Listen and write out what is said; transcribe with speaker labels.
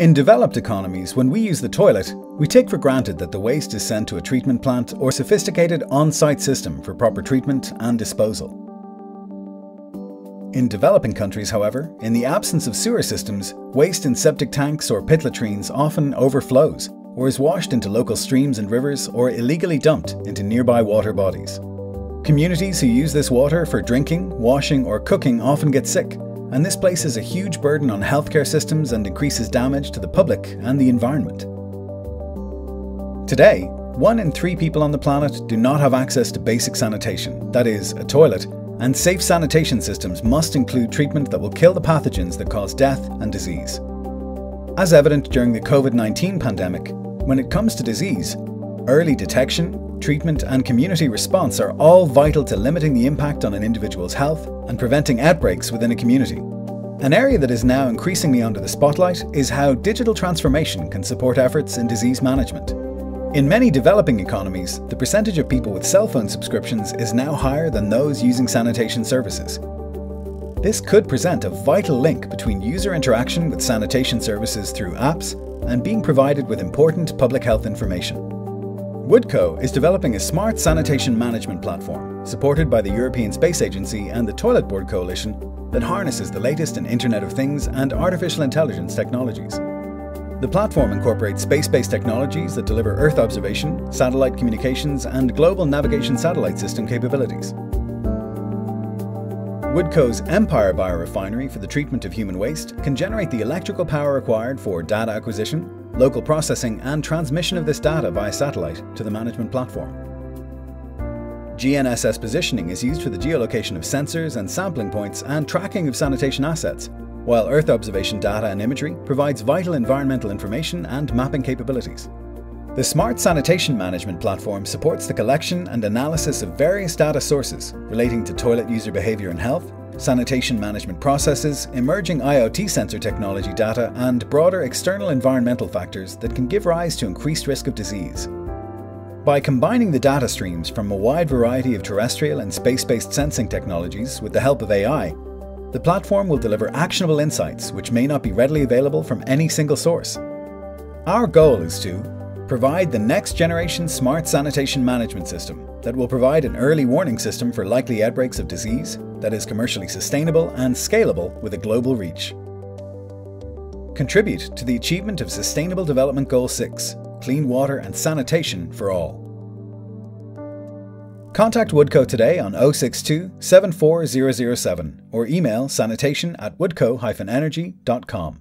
Speaker 1: In developed economies, when we use the toilet, we take for granted that the waste is sent to a treatment plant or sophisticated on-site system for proper treatment and disposal. In developing countries, however, in the absence of sewer systems, waste in septic tanks or pit latrines often overflows or is washed into local streams and rivers or illegally dumped into nearby water bodies. Communities who use this water for drinking, washing or cooking often get sick, and this places a huge burden on healthcare systems and increases damage to the public and the environment. Today, one in three people on the planet do not have access to basic sanitation, that is, a toilet, and safe sanitation systems must include treatment that will kill the pathogens that cause death and disease. As evident during the COVID 19 pandemic, when it comes to disease, early detection, treatment, and community response are all vital to limiting the impact on an individual's health and preventing outbreaks within a community. An area that is now increasingly under the spotlight is how digital transformation can support efforts in disease management. In many developing economies, the percentage of people with cell phone subscriptions is now higher than those using sanitation services. This could present a vital link between user interaction with sanitation services through apps and being provided with important public health information. Woodco is developing a smart sanitation management platform supported by the European Space Agency and the Toilet Board Coalition that harnesses the latest in Internet of Things and artificial intelligence technologies. The platform incorporates space-based technologies that deliver Earth observation, satellite communications, and global navigation satellite system capabilities. Woodco's Empire biorefinery for the treatment of human waste can generate the electrical power required for data acquisition, local processing, and transmission of this data via satellite to the management platform. GNSS positioning is used for the geolocation of sensors and sampling points and tracking of sanitation assets, while Earth observation data and imagery provides vital environmental information and mapping capabilities. The Smart Sanitation Management platform supports the collection and analysis of various data sources relating to toilet user behavior and health, sanitation management processes, emerging IoT sensor technology data, and broader external environmental factors that can give rise to increased risk of disease. By combining the data streams from a wide variety of terrestrial and space-based sensing technologies with the help of AI, the platform will deliver actionable insights which may not be readily available from any single source. Our goal is to provide the next generation smart sanitation management system that will provide an early warning system for likely outbreaks of disease that is commercially sustainable and scalable with a global reach. Contribute to the achievement of Sustainable Development Goal 6 clean water and sanitation for all. Contact Woodco today on 062 74007 or email sanitation at woodco-energy.com.